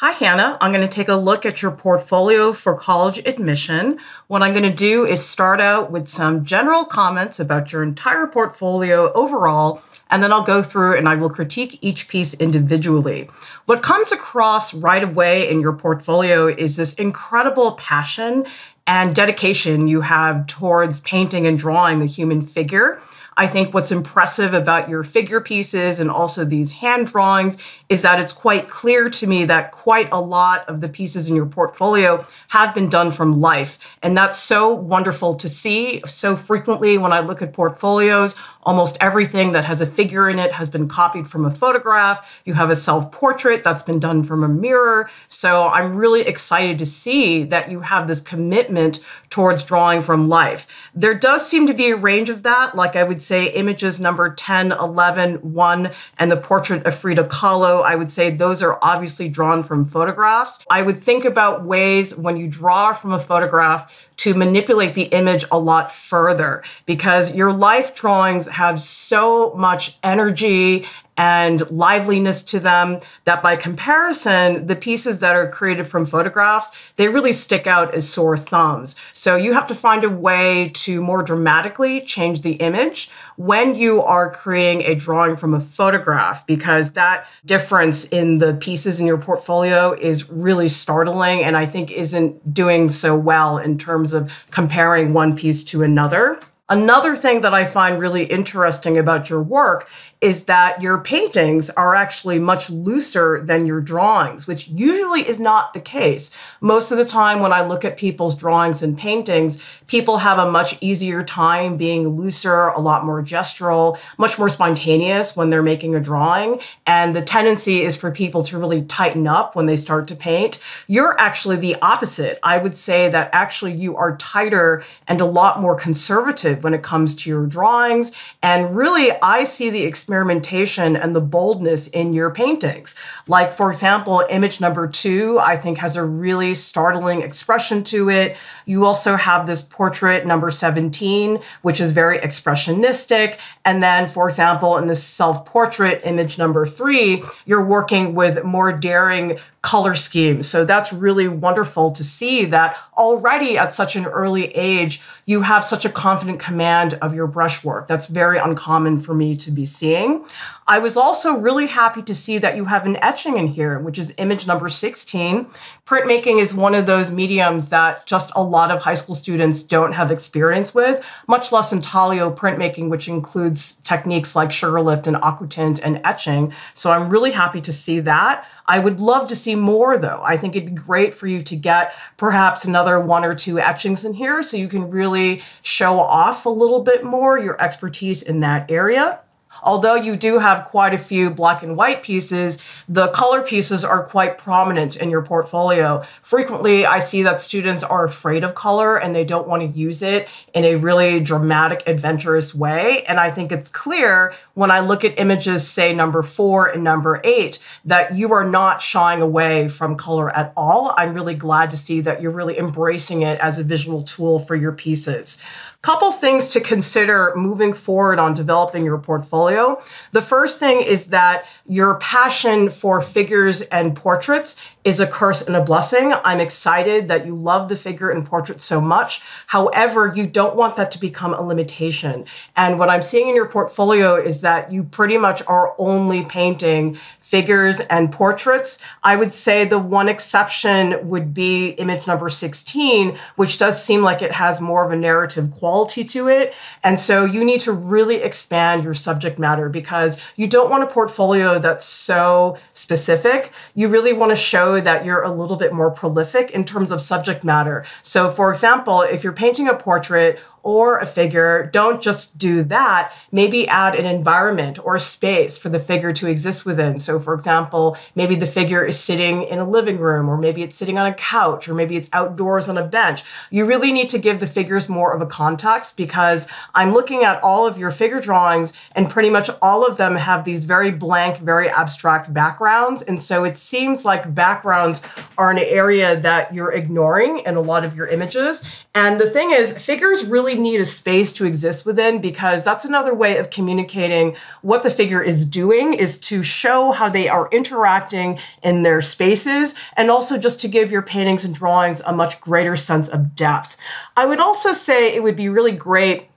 Hi, Hannah. I'm going to take a look at your portfolio for college admission. What I'm going to do is start out with some general comments about your entire portfolio overall, and then I'll go through and I will critique each piece individually. What comes across right away in your portfolio is this incredible passion and dedication you have towards painting and drawing the human figure. I think what's impressive about your figure pieces and also these hand drawings is that it's quite clear to me that quite a lot of the pieces in your portfolio have been done from life. And that's so wonderful to see. So frequently, when I look at portfolios, almost everything that has a figure in it has been copied from a photograph. You have a self portrait that's been done from a mirror. So I'm really excited to see that you have this commitment towards drawing from life. There does seem to be a range of that, like I would say images number 10, 11, 1, and the portrait of Frida Kahlo I would say those are obviously drawn from photographs. I would think about ways when you draw from a photograph to manipulate the image a lot further because your life drawings have so much energy and liveliness to them that by comparison the pieces that are created from photographs they really stick out as sore thumbs. So you have to find a way to more dramatically change the image when you are creating a drawing from a photograph because that difference in the pieces in your portfolio is really startling and i think isn't doing so well in terms of comparing one piece to another Another thing that I find really interesting about your work is that your paintings are actually much looser than your drawings, which usually is not the case. Most of the time, when I look at people's drawings and paintings, people have a much easier time being looser, a lot more gestural, much more spontaneous when they're making a drawing. And the tendency is for people to really tighten up when they start to paint. You're actually the opposite. I would say that actually you are tighter and a lot more conservative when it comes to your drawings. And really, I see the experience experimentation and the boldness in your paintings. Like, for example, image number two, I think has a really startling expression to it. You also have this portrait number 17, which is very expressionistic. And then, for example, in the self portrait image number three, you're working with more daring color schemes. So that's really wonderful to see that already at such an early age, you have such a confident command of your brushwork. That's very uncommon for me to be seeing. I was also really happy to see that you have an etching in here, which is image number 16. Printmaking is one of those mediums that just a lot of high school students don't have experience with, much less intaglio printmaking, which includes techniques like sugar lift and aquatint and etching. So I'm really happy to see that. I would love to see more though. I think it'd be great for you to get perhaps another one or two etchings in here so you can really show off a little bit more your expertise in that area. Although you do have quite a few black and white pieces, the color pieces are quite prominent in your portfolio. Frequently, I see that students are afraid of color and they don't want to use it in a really dramatic, adventurous way. And I think it's clear when I look at images, say number four and number eight, that you are not shying away from color at all. I'm really glad to see that you're really embracing it as a visual tool for your pieces. Couple things to consider moving forward on developing your portfolio. The first thing is that your passion for figures and portraits is a curse and a blessing. I'm excited that you love the figure and portrait so much. However, you don't want that to become a limitation. And what I'm seeing in your portfolio is that you pretty much are only painting figures and portraits. I would say the one exception would be image number 16, which does seem like it has more of a narrative quality to it. And so you need to really expand your subject matter because you don't want a portfolio that's so specific. You really want to show that you're a little bit more prolific in terms of subject matter. So, for example, if you're painting a portrait or a figure, don't just do that. Maybe add an environment or space for the figure to exist within. So, for example, maybe the figure is sitting in a living room, or maybe it's sitting on a couch, or maybe it's outdoors on a bench. You really need to give the figures more of a context because I'm looking at all of your figure drawings, and pretty much all of them have these very blank, very abstract backgrounds. And so it seems like backgrounds are an area that you're ignoring in a lot of your images. And the thing is, figures really really need a space to exist within because that's another way of communicating what the figure is doing is to show how they are interacting in their spaces and also just to give your paintings and drawings a much greater sense of depth. I would also say it would be really great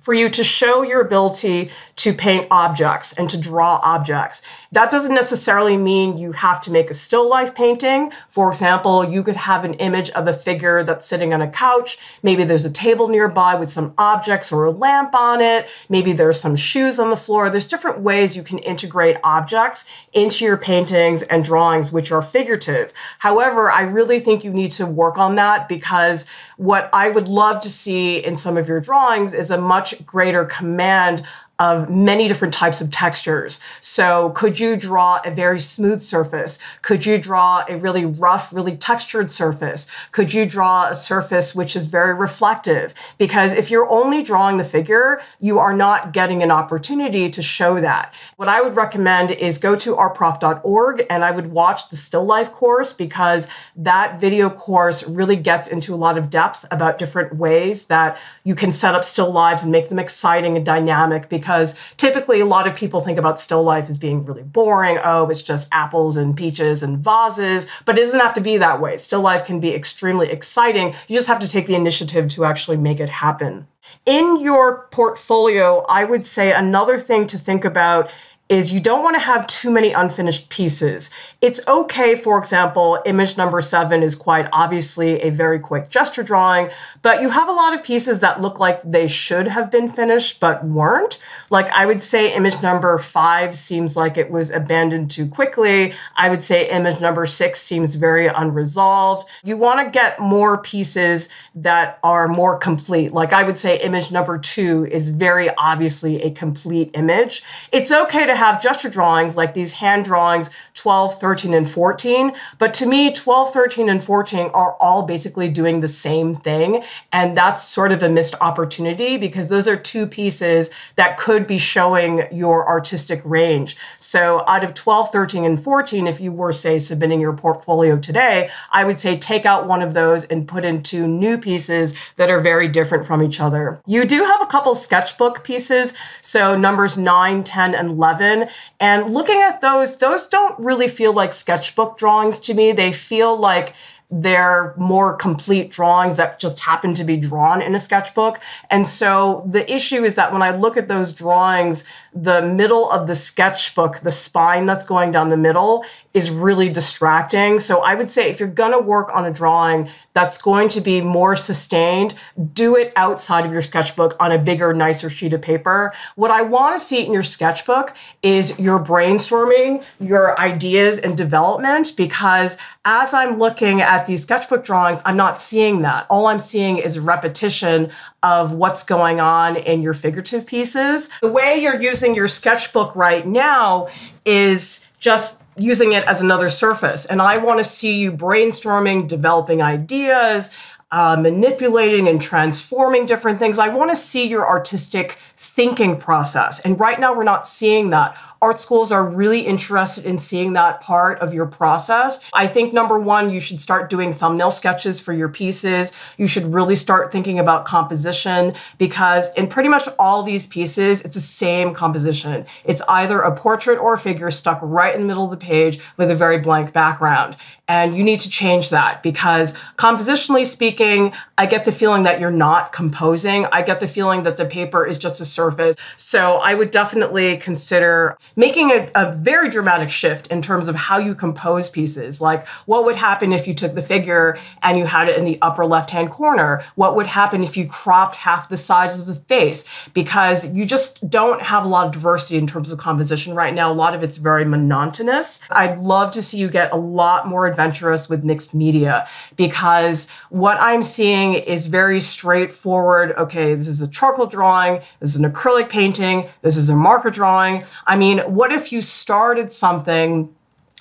for you to show your ability to paint objects and to draw objects. That doesn't necessarily mean you have to make a still life painting. For example, you could have an image of a figure that's sitting on a couch. Maybe there's a table nearby with some objects or a lamp on it. Maybe there's some shoes on the floor. There's different ways you can integrate objects into your paintings and drawings, which are figurative. However, I really think you need to work on that because what I would love to see in some of your drawings is a much greater command of many different types of textures. So, could you draw a very smooth surface? Could you draw a really rough, really textured surface? Could you draw a surface which is very reflective? Because if you're only drawing the figure, you are not getting an opportunity to show that. What I would recommend is go to artprof.org and I would watch the still life course because that video course really gets into a lot of depth about different ways that you can set up still lives and make them exciting and dynamic because because typically a lot of people think about still life as being really boring. Oh, it's just apples and peaches and vases, but it doesn't have to be that way. Still life can be extremely exciting. You just have to take the initiative to actually make it happen. In your portfolio, I would say another thing to think about is you don't want to have too many unfinished pieces. It's okay, for example, image number seven is quite obviously a very quick gesture drawing, but you have a lot of pieces that look like they should have been finished but weren't. Like I would say image number five seems like it was abandoned too quickly. I would say image number six seems very unresolved. You want to get more pieces that are more complete. Like I would say image number two is very obviously a complete image. It's okay to have gesture drawings like these hand drawings 12, 13, and 14. But to me, 12, 13, and 14 are all basically doing the same thing. And that's sort of a missed opportunity because those are two pieces that could be showing your artistic range. So out of 12, 13, and 14, if you were, say, submitting your portfolio today, I would say take out one of those and put in two new pieces that are very different from each other. You do have a couple sketchbook pieces. So numbers 9, 10, and 11 and looking at those, those don't really feel like sketchbook drawings to me. They feel like they're more complete drawings that just happen to be drawn in a sketchbook. And so the issue is that when I look at those drawings, the middle of the sketchbook, the spine that's going down the middle, is really distracting. So I would say if you're going to work on a drawing that's going to be more sustained, do it outside of your sketchbook on a bigger, nicer sheet of paper. What I want to see in your sketchbook is your brainstorming, your ideas and development, because as I'm looking at these sketchbook drawings, I'm not seeing that. All I'm seeing is repetition of what's going on in your figurative pieces. The way you're using your sketchbook right now is just using it as another surface. And I want to see you brainstorming, developing ideas, uh, manipulating and transforming different things. I want to see your artistic thinking process. And right now, we're not seeing that art schools are really interested in seeing that part of your process. I think number one, you should start doing thumbnail sketches for your pieces. You should really start thinking about composition because in pretty much all these pieces, it's the same composition. It's either a portrait or a figure stuck right in the middle of the page with a very blank background. And you need to change that because compositionally speaking, I get the feeling that you're not composing. I get the feeling that the paper is just a surface. So I would definitely consider making a, a very dramatic shift in terms of how you compose pieces. Like, what would happen if you took the figure and you had it in the upper left hand corner? What would happen if you cropped half the size of the face? Because you just don't have a lot of diversity in terms of composition right now. A lot of it's very monotonous. I'd love to see you get a lot more adventurous with mixed media because what I'm seeing is very straightforward. Okay, this is a charcoal drawing, this is an acrylic painting, this is a marker drawing. I mean, what if you started something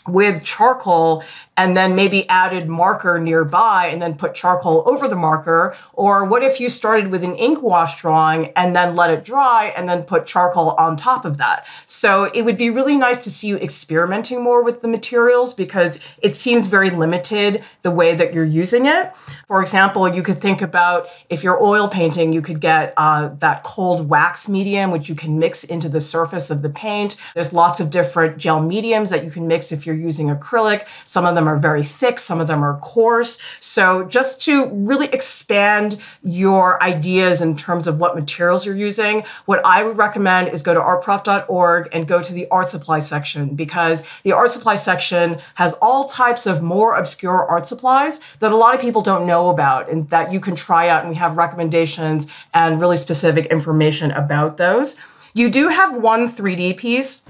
with charcoal and then maybe added marker nearby and then put charcoal over the marker? Or what if you started with an ink wash drawing and then let it dry and then put charcoal on top of that? So it would be really nice to see you experimenting more with the materials because it seems very limited the way that you're using it. For example, you could think about if you're oil painting, you could get uh, that cold wax medium, which you can mix into the surface of the paint. There's lots of different gel mediums that you can mix if you're using acrylic. Some of them are very thick, some of them are coarse. So just to really expand your ideas in terms of what materials you're using, what I would recommend is go to artprof.org and go to the art supply section because the art supply section has all types of more obscure art supplies that a lot of people don't know about and that you can try out and we have recommendations and really specific information about those. You do have one 3D piece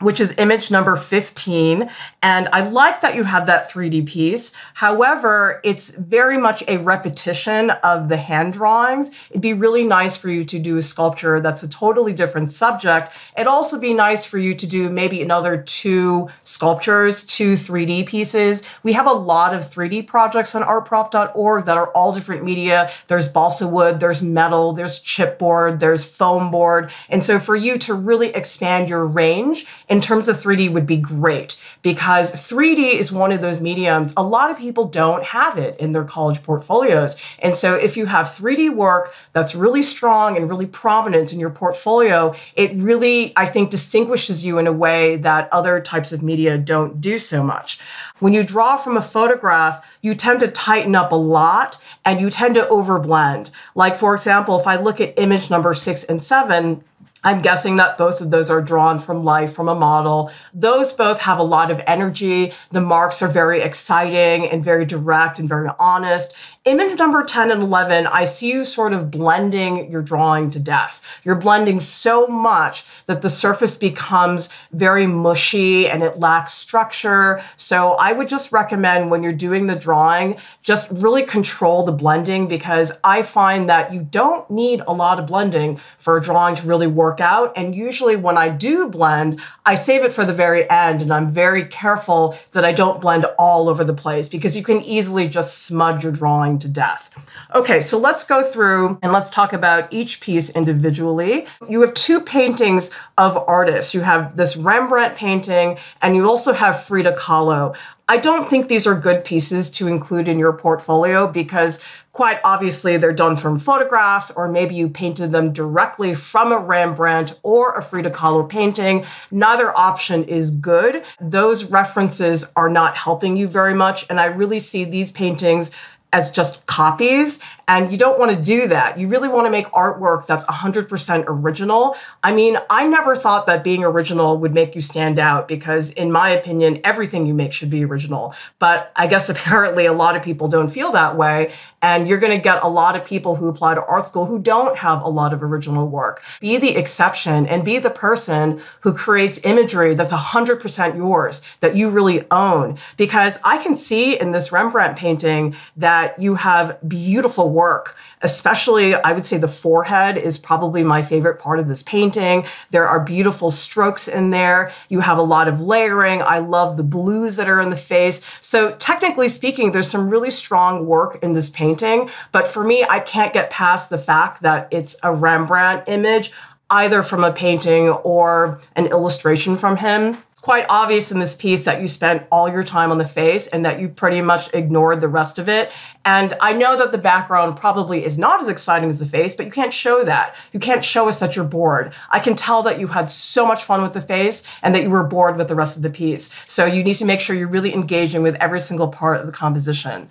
which is image number 15. And I like that you have that 3D piece. However, it's very much a repetition of the hand drawings. It'd be really nice for you to do a sculpture that's a totally different subject. It'd also be nice for you to do maybe another two sculptures, two 3D pieces. We have a lot of 3D projects on artprof.org that are all different media. There's balsa wood, there's metal, there's chipboard, there's foam board. And so for you to really expand your range, in terms of 3D would be great because 3D is one of those mediums. A lot of people don't have it in their college portfolios. And so if you have 3D work that's really strong and really prominent in your portfolio, it really, I think, distinguishes you in a way that other types of media don't do so much. When you draw from a photograph, you tend to tighten up a lot and you tend to overblend. Like, for example, if I look at image number six and seven, I'm guessing that both of those are drawn from life, from a model. Those both have a lot of energy. The marks are very exciting and very direct and very honest image number 10 and 11, I see you sort of blending your drawing to death. You're blending so much that the surface becomes very mushy and it lacks structure. So I would just recommend when you're doing the drawing, just really control the blending because I find that you don't need a lot of blending for a drawing to really work out. And usually when I do blend, I save it for the very end and I'm very careful that I don't blend all over the place because you can easily just smudge your drawing to death. Okay, so let's go through and let's talk about each piece individually. You have two paintings of artists. You have this Rembrandt painting, and you also have Frida Kahlo. I don't think these are good pieces to include in your portfolio because quite obviously they're done from photographs, or maybe you painted them directly from a Rembrandt or a Frida Kahlo painting. Neither option is good. Those references are not helping you very much. And I really see these paintings as just copies and you don't want to do that. You really want to make artwork that's 100% original. I mean, I never thought that being original would make you stand out because, in my opinion, everything you make should be original. But I guess apparently a lot of people don't feel that way. And you're going to get a lot of people who apply to art school who don't have a lot of original work. Be the exception and be the person who creates imagery that's 100% yours, that you really own. Because I can see in this Rembrandt painting that you have beautiful work. Especially, I would say the forehead is probably my favorite part of this painting. There are beautiful strokes in there. You have a lot of layering. I love the blues that are in the face. So, technically speaking, there's some really strong work in this painting. But for me, I can't get past the fact that it's a Rembrandt image either from a painting or an illustration from him quite obvious in this piece that you spent all your time on the face and that you pretty much ignored the rest of it. And I know that the background probably is not as exciting as the face, but you can't show that. You can't show us that you're bored. I can tell that you had so much fun with the face and that you were bored with the rest of the piece. So you need to make sure you're really engaging with every single part of the composition.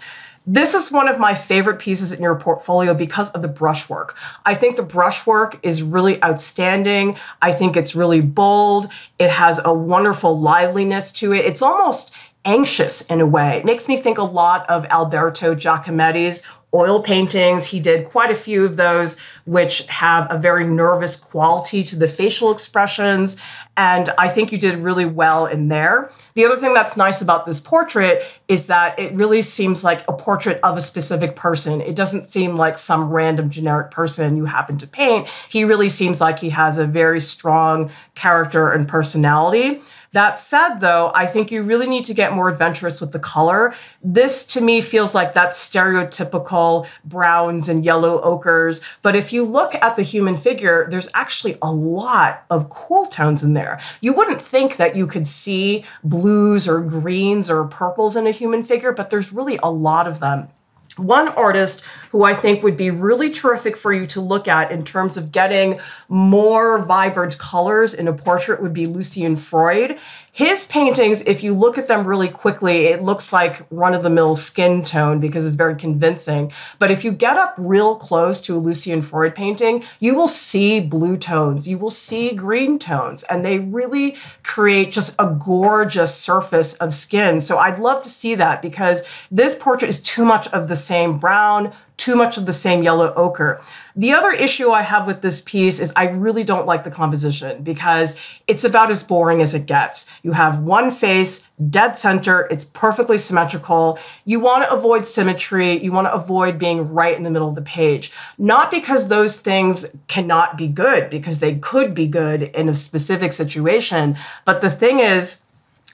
This is one of my favorite pieces in your portfolio because of the brushwork. I think the brushwork is really outstanding. I think it's really bold. It has a wonderful liveliness to it. It's almost anxious in a way. It makes me think a lot of Alberto Giacometti's oil paintings. He did quite a few of those, which have a very nervous quality to the facial expressions. And I think you did really well in there. The other thing that's nice about this portrait is that it really seems like a portrait of a specific person. It doesn't seem like some random generic person you happen to paint. He really seems like he has a very strong character and personality. That said, though, I think you really need to get more adventurous with the color. This to me feels like that stereotypical browns and yellow ochres. But if you look at the human figure, there's actually a lot of cool tones in there. You wouldn't think that you could see blues or greens or purples in a human figure, but there's really a lot of them. One artist who I think would be really terrific for you to look at in terms of getting more vibrant colors in a portrait would be Lucian Freud. His paintings, if you look at them really quickly, it looks like run of the mill skin tone because it's very convincing. But if you get up real close to a Lucian Freud painting, you will see blue tones, you will see green tones, and they really create just a gorgeous surface of skin. So I'd love to see that because this portrait is too much of the same brown, too much of the same yellow ochre. The other issue I have with this piece is I really don't like the composition because it's about as boring as it gets. You have one face, dead center, it's perfectly symmetrical. You want to avoid symmetry, you want to avoid being right in the middle of the page. Not because those things cannot be good, because they could be good in a specific situation, but the thing is,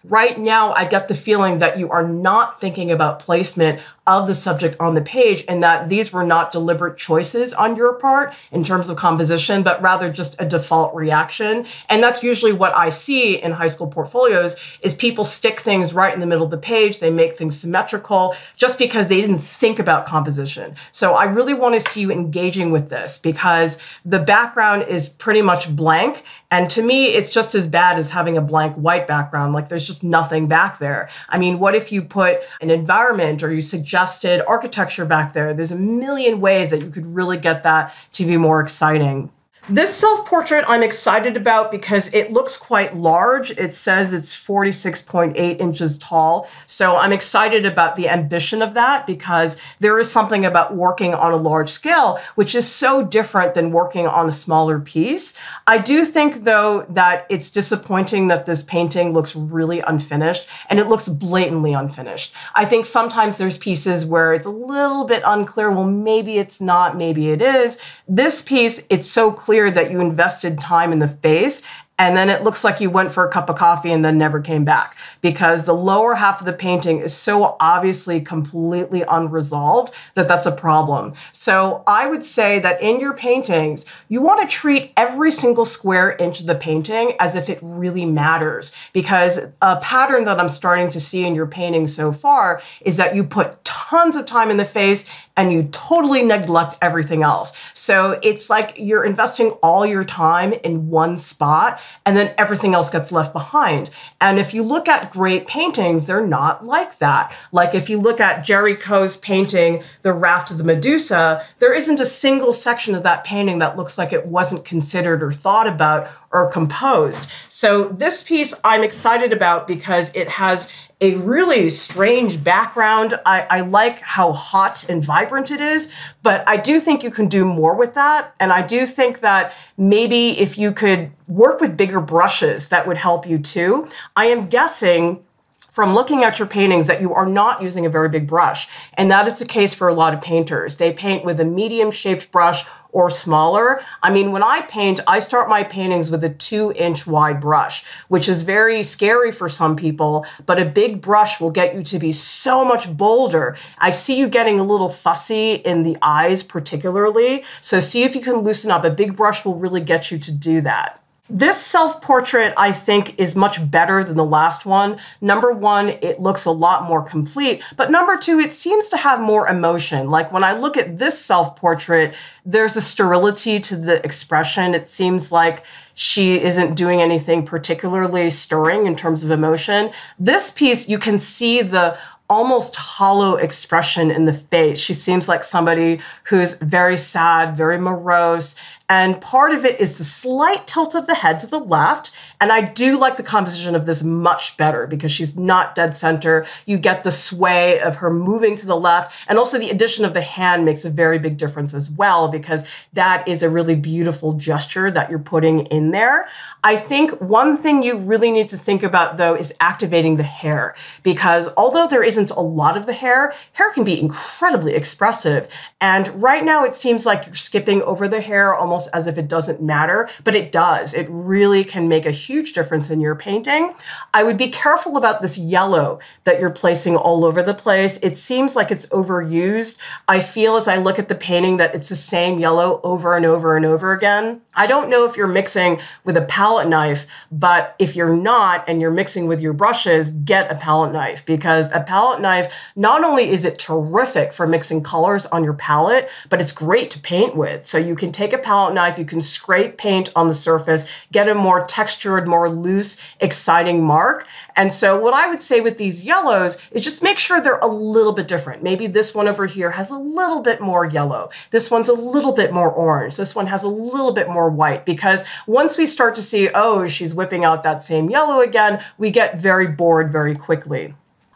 Right now, I get the feeling that you are not thinking about placement of the subject on the page and that these were not deliberate choices on your part in terms of composition, but rather just a default reaction. And that's usually what I see in high school portfolios is people stick things right in the middle of the page. They make things symmetrical just because they didn't think about composition. So I really want to see you engaging with this because the background is pretty much blank. And to me, it's just as bad as having a blank white background. Like there's just nothing back there. I mean, what if you put an environment or you suggest adjusted architecture back there. There's a million ways that you could really get that to be more exciting. This self portrait I'm excited about because it looks quite large. It says it's 46.8 inches tall. So I'm excited about the ambition of that because there is something about working on a large scale, which is so different than working on a smaller piece. I do think, though, that it's disappointing that this painting looks really unfinished and it looks blatantly unfinished. I think sometimes there's pieces where it's a little bit unclear. Well, maybe it's not, maybe it is. This piece, it's so clear clear that you invested time in the face and then it looks like you went for a cup of coffee and then never came back because the lower half of the painting is so obviously completely unresolved that that's a problem. So I would say that in your paintings, you want to treat every single square inch of the painting as if it really matters because a pattern that I'm starting to see in your painting so far is that you put tons of time in the face and you totally neglect everything else. So it's like you're investing all your time in one spot and then everything else gets left behind. And if you look at great paintings, they're not like that. Like if you look at Géricault's painting, The Raft of the Medusa, there isn't a single section of that painting that looks like it wasn't considered or thought about or composed. So this piece I'm excited about because it has a really strange background. I, I, like how hot and vibrant it is, but I do think you can do more with that. And I do think that maybe if you could work with bigger brushes, that would help you too. I am guessing from looking at your paintings that you are not using a very big brush. And that is the case for a lot of painters. They paint with a medium shaped brush or smaller. I mean, when I paint, I start my paintings with a two inch wide brush, which is very scary for some people, but a big brush will get you to be so much bolder. I see you getting a little fussy in the eyes, particularly. So see if you can loosen up. A big brush will really get you to do that. This self portrait, I think, is much better than the last one. Number one, it looks a lot more complete. But number two, it seems to have more emotion. Like when I look at this self portrait, there's a sterility to the expression. It seems like she isn't doing anything particularly stirring in terms of emotion. This piece, you can see the almost hollow expression in the face. She seems like somebody who's very sad, very morose, and part of it is the slight tilt of the head to the left. And I do like the composition of this much better because she's not dead center. You get the sway of her moving to the left. And also the addition of the hand makes a very big difference as well because that is a really beautiful gesture that you're putting in there. I think one thing you really need to think about though is activating the hair because although there isn't a lot of the hair, hair can be incredibly expressive. And right now, it seems like you're skipping over the hair almost as if it doesn't matter, but it does. It really can make a huge difference in your painting. I would be careful about this yellow that you're placing all over the place. It seems like it's overused. I feel as I look at the painting that it's the same yellow over and over and over again. I don't know if you're mixing with a palette knife, but if you're not and you're mixing with your brushes, get a palette knife because a palette knife, not only is it terrific for mixing colors on your palette, but it's great to paint with. So you can take a palette knife, you can scrape paint on the surface, get a more textured, more loose, exciting mark. And so what I would say with these yellows is just make sure they're a little bit different. Maybe this one over here has a little bit more yellow. This one's a little bit more orange. This one has a little bit more white because once we start to see, oh, she's whipping out that same yellow again, we get very bored very quickly.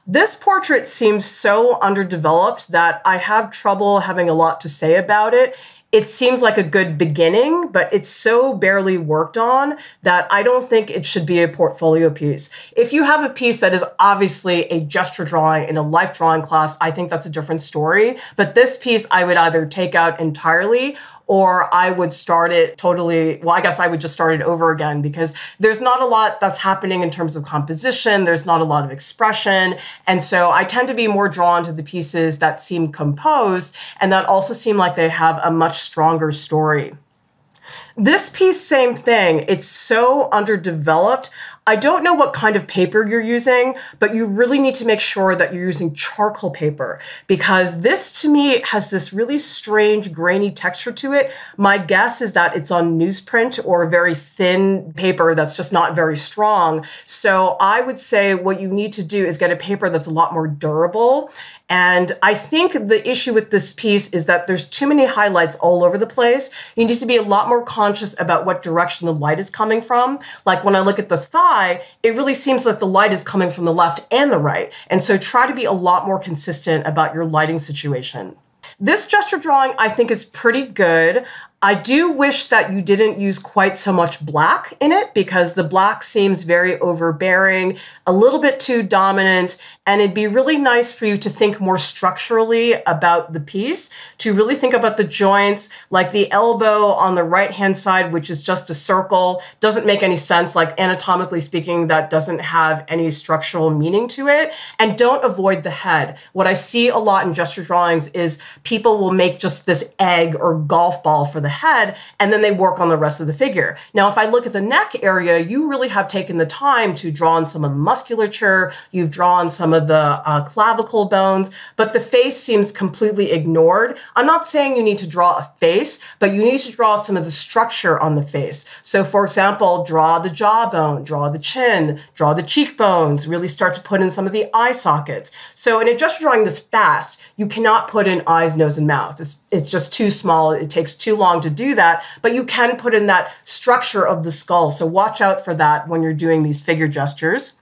This portrait seems so underdeveloped that I have trouble having a lot to say about it it seems like a good beginning, but it's so barely worked on that I don't think it should be a portfolio piece. If you have a piece that is obviously a gesture drawing in a life drawing class, I think that's a different story. But this piece I would either take out entirely or I would start it totally. Well, I guess I would just start it over again because there's not a lot that's happening in terms of composition. There's not a lot of expression. And so I tend to be more drawn to the pieces that seem composed and that also seem like they have a much stronger story. This piece, same thing. It's so underdeveloped. I don't know what kind of paper you're using, but you really need to make sure that you're using charcoal paper because this to me has this really strange grainy texture to it. My guess is that it's on newsprint or very thin paper that's just not very strong. So I would say what you need to do is get a paper that's a lot more durable and I think the issue with this piece is that there's too many highlights all over the place. You need to be a lot more conscious about what direction the light is coming from. Like when I look at the thigh, it really seems like the light is coming from the left and the right. And so try to be a lot more consistent about your lighting situation. This gesture drawing, I think, is pretty good. I do wish that you didn't use quite so much black in it because the black seems very overbearing, a little bit too dominant, and it'd be really nice for you to think more structurally about the piece, to really think about the joints, like the elbow on the right hand side, which is just a circle, doesn't make any sense. Like anatomically speaking, that doesn't have any structural meaning to it. And don't avoid the head. What I see a lot in gesture drawings is people will make just this egg or golf ball for the head, and then they work on the rest of the figure. Now, if I look at the neck area, you really have taken the time to draw on some of the musculature, you've drawn some of the uh, clavicle bones, but the face seems completely ignored. I'm not saying you need to draw a face, but you need to draw some of the structure on the face. So, for example, draw the jawbone, draw the chin, draw the cheekbones, really start to put in some of the eye sockets. So, in just drawing this fast, you cannot put in eyes, nose, and mouth. It's, it's just too small. It takes too long to do that, but you can put in that structure of the skull. So, watch out for that when you're doing these figure gestures.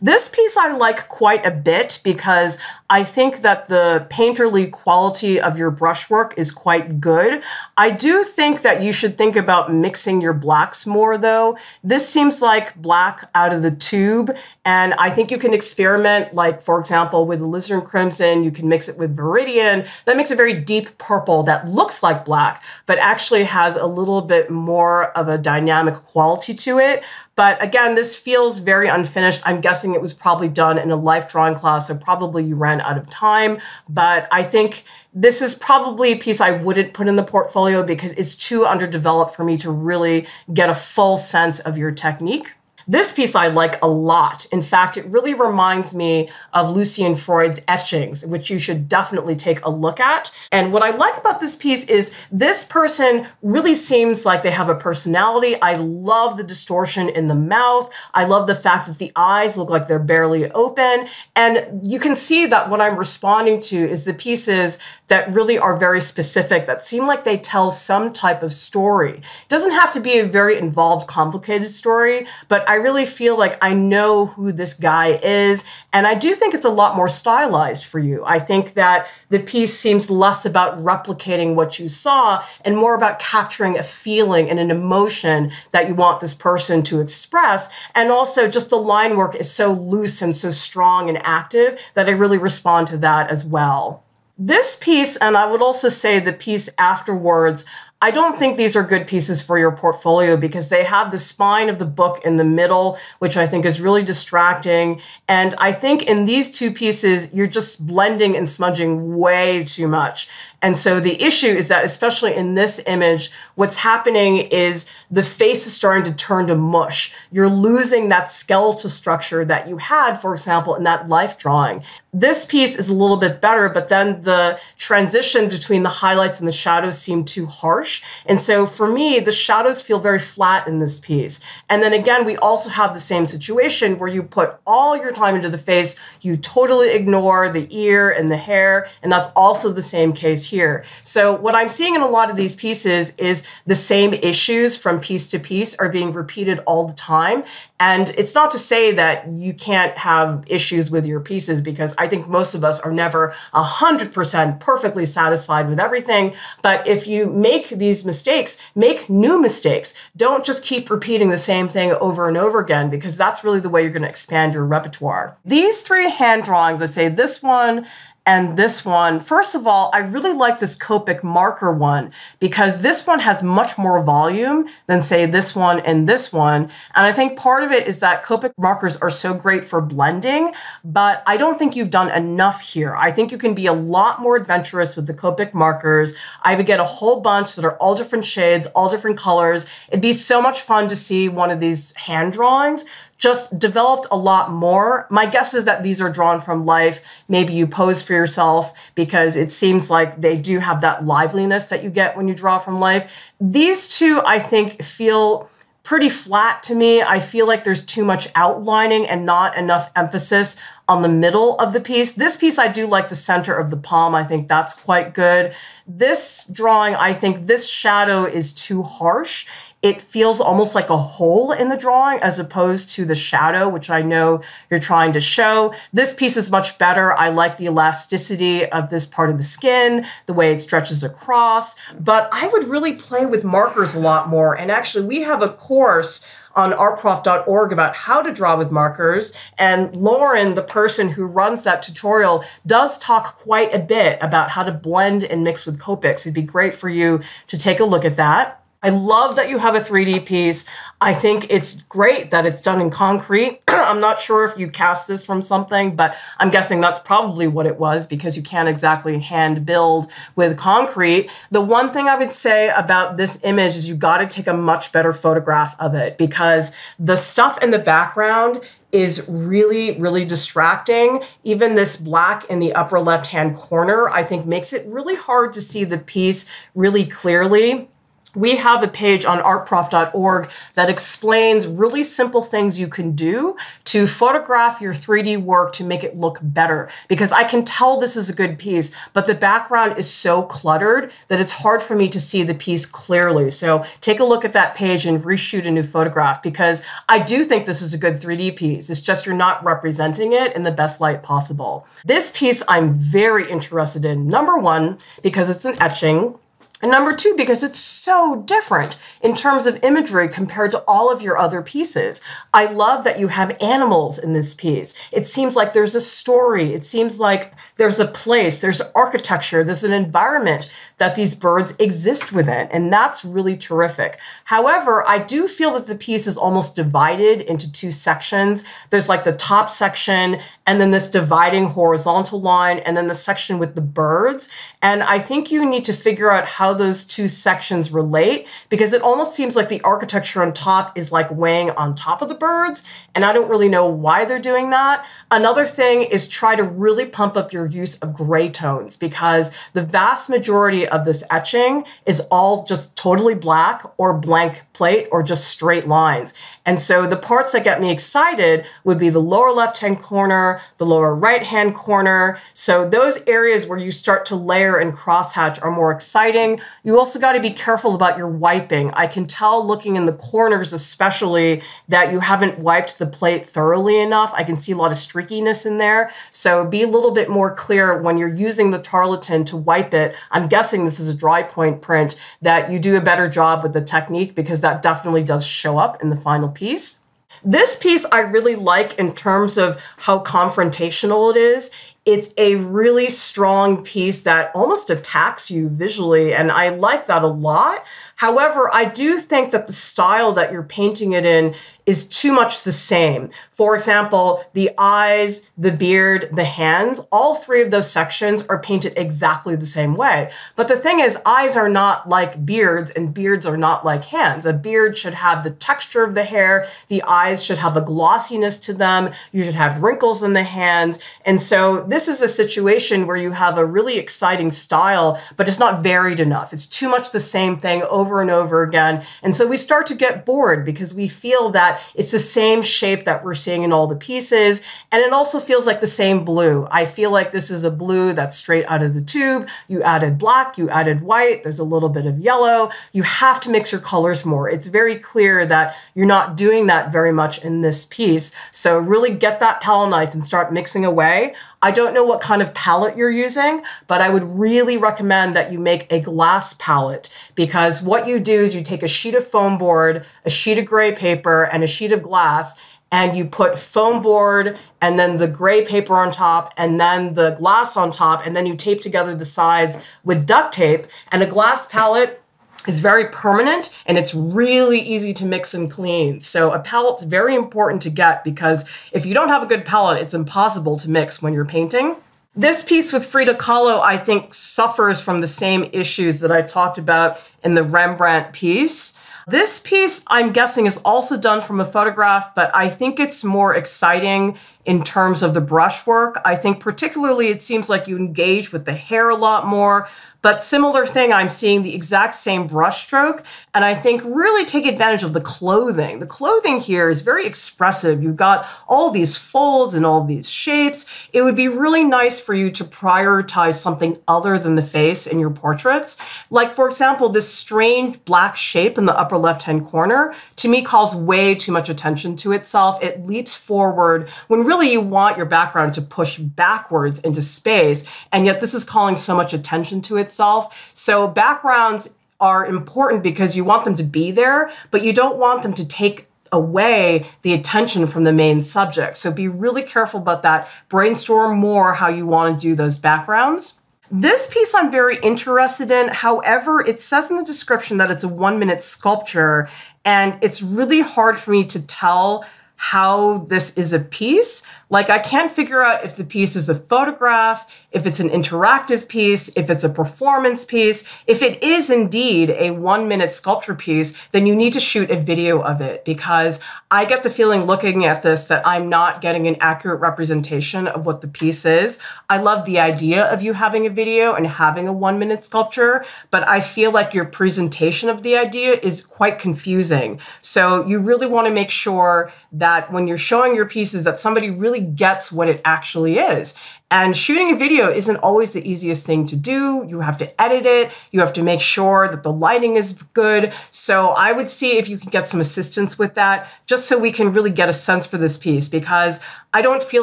This piece I like quite a bit because I think that the painterly quality of your brushwork is quite good. I do think that you should think about mixing your blacks more though. This seems like black out of the tube and I think you can experiment like for example with alizarin crimson, you can mix it with viridian. That makes a very deep purple that looks like black but actually has a little bit more of a dynamic quality to it. But again, this feels very unfinished. I'm guessing it was probably done in a life drawing class, so probably you ran out of time. But I think this is probably a piece I wouldn't put in the portfolio because it's too underdeveloped for me to really get a full sense of your technique. This piece I like a lot. In fact, it really reminds me of Lucian Freud's etchings, which you should definitely take a look at. And what I like about this piece is this person really seems like they have a personality. I love the distortion in the mouth. I love the fact that the eyes look like they're barely open. And you can see that what I'm responding to is the pieces that really are very specific, that seem like they tell some type of story. It doesn't have to be a very involved, complicated story, but I really feel like I know who this guy is. And I do think it's a lot more stylized for you. I think that the piece seems less about replicating what you saw and more about capturing a feeling and an emotion that you want this person to express. And also, just the line work is so loose and so strong and active that I really respond to that as well. This piece, and I would also say the piece afterwards, I don't think these are good pieces for your portfolio because they have the spine of the book in the middle, which I think is really distracting. And I think in these two pieces, you're just blending and smudging way too much. And so the issue is that, especially in this image, what's happening is the face is starting to turn to mush. You're losing that skeletal structure that you had, for example, in that life drawing. This piece is a little bit better, but then the transition between the highlights and the shadows seem too harsh. And so for me, the shadows feel very flat in this piece. And then again, we also have the same situation where you put all your time into the face, you totally ignore the ear and the hair, and that's also the same case here. So what I'm seeing in a lot of these pieces is the same issues from piece to piece are being repeated all the time. And it's not to say that you can't have issues with your pieces because I think most of us are never 100% perfectly satisfied with everything. But if you make these mistakes, make new mistakes. Don't just keep repeating the same thing over and over again because that's really the way you're going to expand your repertoire. These three hand drawings, let's say this one, and this one. First of all, I really like this Copic marker one because this one has much more volume than say this one and this one. And I think part of it is that Copic markers are so great for blending, but I don't think you've done enough here. I think you can be a lot more adventurous with the Copic markers. I would get a whole bunch that are all different shades, all different colors. It'd be so much fun to see one of these hand drawings just developed a lot more. My guess is that these are drawn from life. Maybe you pose for yourself because it seems like they do have that liveliness that you get when you draw from life. These two, I think, feel pretty flat to me. I feel like there's too much outlining and not enough emphasis on the middle of the piece. This piece, I do like the center of the palm. I think that's quite good. This drawing, I think this shadow is too harsh it feels almost like a hole in the drawing as opposed to the shadow, which I know you're trying to show. This piece is much better. I like the elasticity of this part of the skin, the way it stretches across, but I would really play with markers a lot more. And actually, we have a course on artprof.org about how to draw with markers. And Lauren, the person who runs that tutorial, does talk quite a bit about how to blend and mix with Copics. It'd be great for you to take a look at that. I love that you have a 3D piece. I think it's great that it's done in concrete. I'm not sure if you cast this from something, but I'm guessing that's probably what it was because you can't exactly hand build with concrete. The one thing I would say about this image is you got to take a much better photograph of it because the stuff in the background is really, really distracting. Even this black in the upper left hand corner, I think makes it really hard to see the piece really clearly we have a page on artprof.org that explains really simple things you can do to photograph your 3D work to make it look better. Because I can tell this is a good piece, but the background is so cluttered that it's hard for me to see the piece clearly. So take a look at that page and reshoot a new photograph because I do think this is a good 3D piece. It's just you're not representing it in the best light possible. This piece I'm very interested in. Number one, because it's an etching. And number two, because it's so different in terms of imagery compared to all of your other pieces. I love that you have animals in this piece. It seems like there's a story. It seems like there's a place, there's architecture, there's an environment that these birds exist within. And that's really terrific. However, I do feel that the piece is almost divided into two sections. There's like the top section and then this dividing horizontal line and then the section with the birds. And I think you need to figure out how those two sections relate because it almost seems like the architecture on top is like weighing on top of the birds. And I don't really know why they're doing that. Another thing is try to really pump up your use of gray tones because the vast majority of this etching is all just totally black or blank plate or just straight lines. And so the parts that get me excited would be the lower left hand corner, the lower right hand corner. So those areas where you start to layer and crosshatch are more exciting. You also got to be careful about your wiping. I can tell looking in the corners, especially, that you haven't wiped the plate thoroughly enough. I can see a lot of streakiness in there. So be a little bit more clear when you're using the tarlatan to wipe it. I'm guessing this is a dry point print that you do a better job with the technique because that definitely does show up in the final piece. This piece I really like in terms of how confrontational it is. It's a really strong piece that almost attacks you visually, and I like that a lot. However, I do think that the style that you're painting it in is too much the same. For example, the eyes, the beard, the hands, all three of those sections are painted exactly the same way. But the thing is, eyes are not like beards and beards are not like hands. A beard should have the texture of the hair, the eyes should have a glossiness to them, you should have wrinkles in the hands. And so this is a situation where you have a really exciting style, but it's not varied enough. It's too much the same thing over and over again. And so we start to get bored because we feel that it's the same shape that we're seeing in all the pieces. And it also feels like the same blue. I feel like this is a blue that's straight out of the tube. You added black, you added white, there's a little bit of yellow. You have to mix your colors more. It's very clear that you're not doing that very much in this piece. So really get that palette knife and start mixing away. I don't know what kind of palette you're using, but I would really recommend that you make a glass palette because what you do is you take a sheet of foam board, a sheet of gray paper, and a sheet of glass, and you put foam board and then the gray paper on top and then the glass on top, and then you tape together the sides with duct tape. And a glass palette is very permanent and it's really easy to mix and clean. So a palette's very important to get because if you don't have a good palette, it's impossible to mix when you're painting. This piece with Frida Kahlo, I think, suffers from the same issues that I talked about in the Rembrandt piece. This piece, I'm guessing, is also done from a photograph, but I think it's more exciting in terms of the brushwork. I think particularly it seems like you engage with the hair a lot more. But similar thing, I'm seeing the exact same brushstroke, and I think really take advantage of the clothing. The clothing here is very expressive. You've got all these folds and all these shapes. It would be really nice for you to prioritize something other than the face in your portraits. Like, for example, this strange black shape in the upper left-hand corner, to me calls way too much attention to itself. It leaps forward when really really you want your background to push backwards into space, and yet this is calling so much attention to itself. So backgrounds are important because you want them to be there, but you don't want them to take away the attention from the main subject. So be really careful about that. Brainstorm more how you want to do those backgrounds. This piece I'm very interested in. However, it says in the description that it's a one minute sculpture, and it's really hard for me to tell how this is a piece. Like, I can't figure out if the piece is a photograph, if it's an interactive piece, if it's a performance piece. If it is indeed a one minute sculpture piece, then you need to shoot a video of it because I get the feeling looking at this that I'm not getting an accurate representation of what the piece is. I love the idea of you having a video and having a one minute sculpture, but I feel like your presentation of the idea is quite confusing. So you really want to make sure that when you're showing your pieces that somebody really gets what it actually is. And shooting a video isn't always the easiest thing to do. You have to edit it, you have to make sure that the lighting is good. So I would see if you can get some assistance with that, just so we can really get a sense for this piece, because I don't feel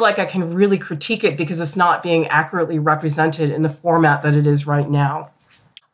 like I can really critique it because it's not being accurately represented in the format that it is right now.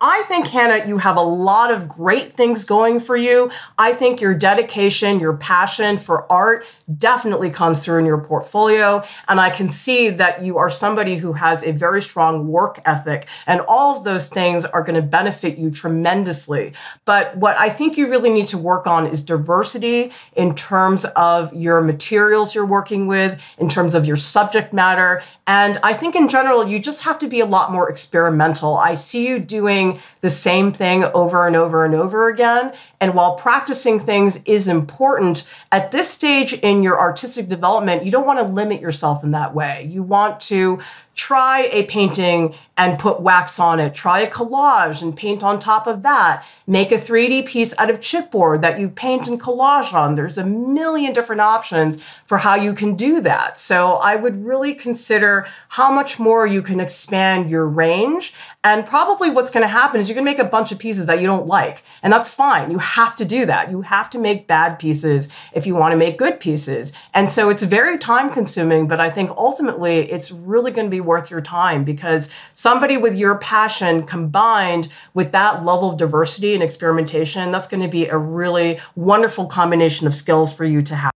I think, Hannah, you have a lot of great things going for you. I think your dedication, your passion for art definitely comes through in your portfolio. And I can see that you are somebody who has a very strong work ethic. And all of those things are going to benefit you tremendously. But what I think you really need to work on is diversity in terms of your materials you're working with, in terms of your subject matter. And I think in general, you just have to be a lot more experimental. I see you doing the same thing over and over and over again. And while practicing things is important, at this stage in your artistic development, you don't want to limit yourself in that way. You want to try a painting and put wax on it. Try a collage and paint on top of that. Make a 3D piece out of chipboard that you paint and collage on. There's a million different options for how you can do that. So I would really consider how much more you can expand your range. And probably what's going to happen is you're going to make a bunch of pieces that you don't like. And that's fine. You have to do that. You have to make bad pieces if you want to make good pieces. And so it's very time consuming, but I think ultimately it's really going to be worth your time because somebody with your passion combined with that level of diversity and experimentation, that's going to be a really wonderful combination of skills for you to have.